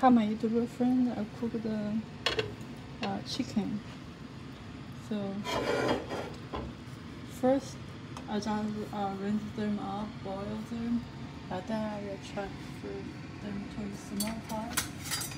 have my YouTuber friend uh, cook the uh, chicken. So first I just uh, rinse them up, boil them, and then I will transfer them to a small pot.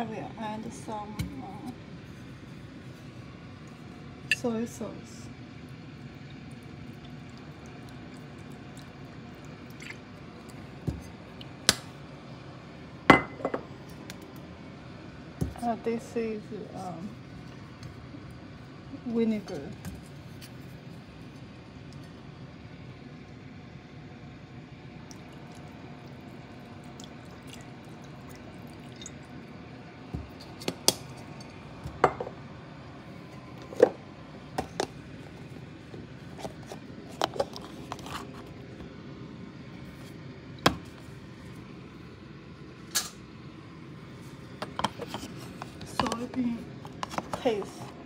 I will add some uh, soy sauce. Uh, this is um, vinegar. Soybean paste.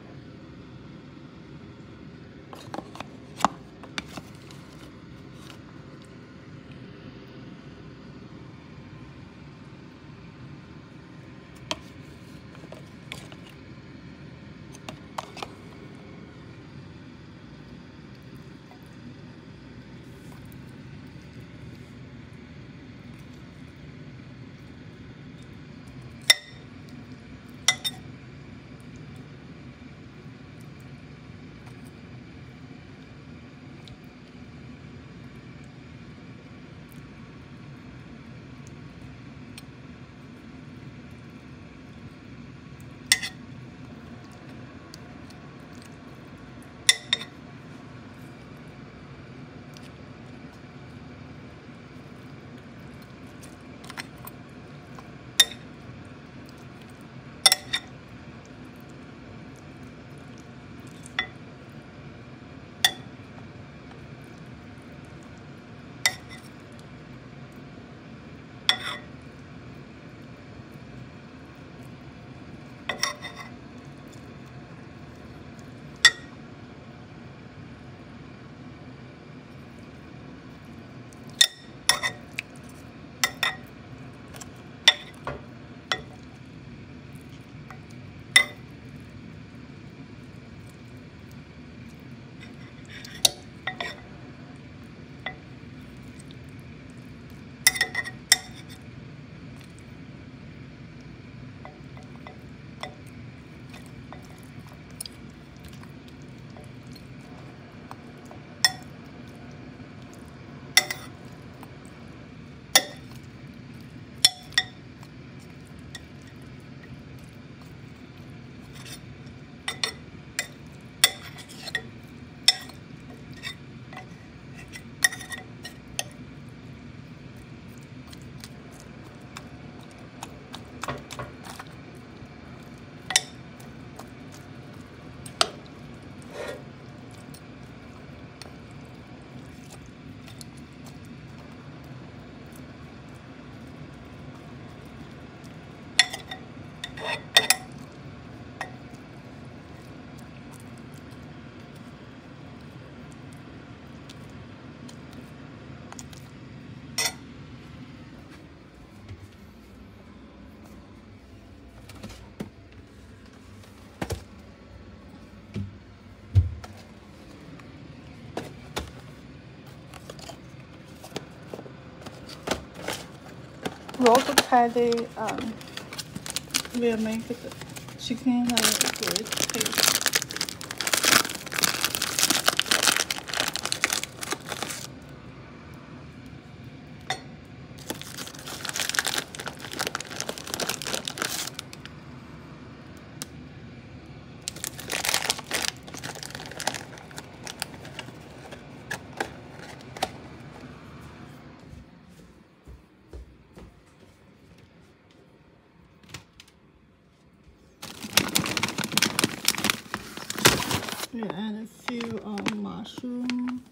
Roast patty um, the chicken have a great taste. We add a few um, mushroom.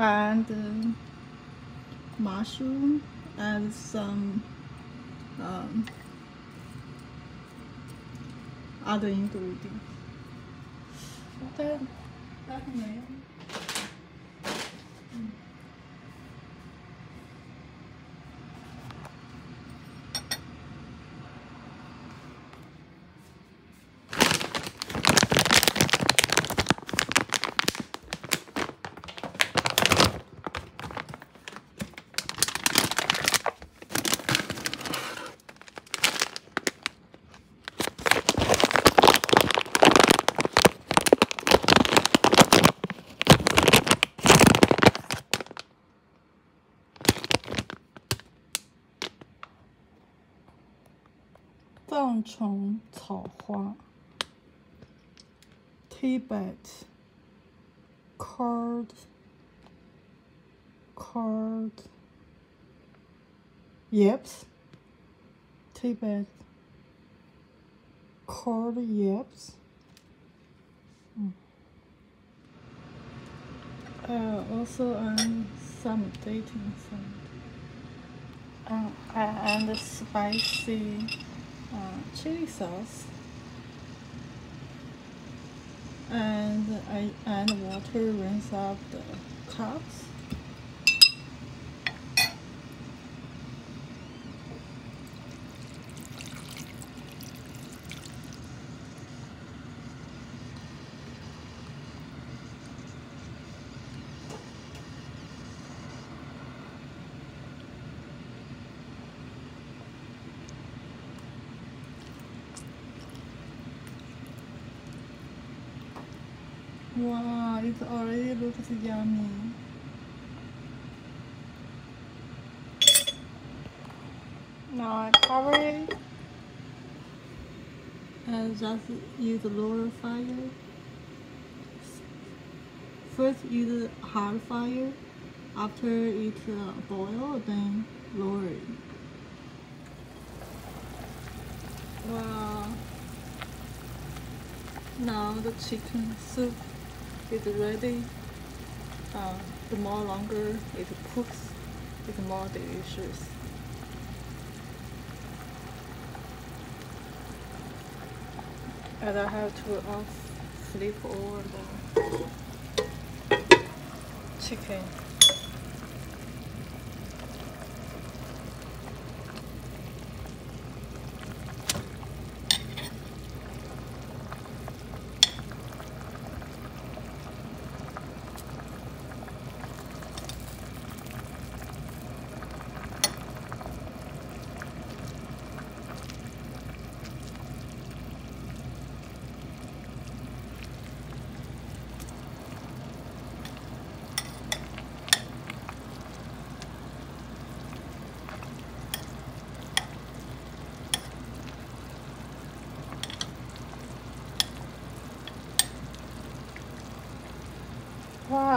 And uh, mushroom and some um, other ingredients. That 虫草花，Tibet card card yips Tibet card yips mm. uh, also um, some dating some uh, and spicy uh, chili sauce. And I add water rinse off the cups 哇，it already looks yummy. Now I cover it and just use the lower fire. First use hard fire. After it uh, boil, then lower it. Wow. Now the chicken soup is ready. Uh, the more longer it cooks, it's more delicious. And I have to off flip over the chicken.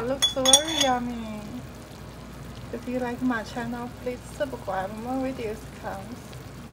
Looks very yummy. If you like my channel, please subscribe. More videos comes.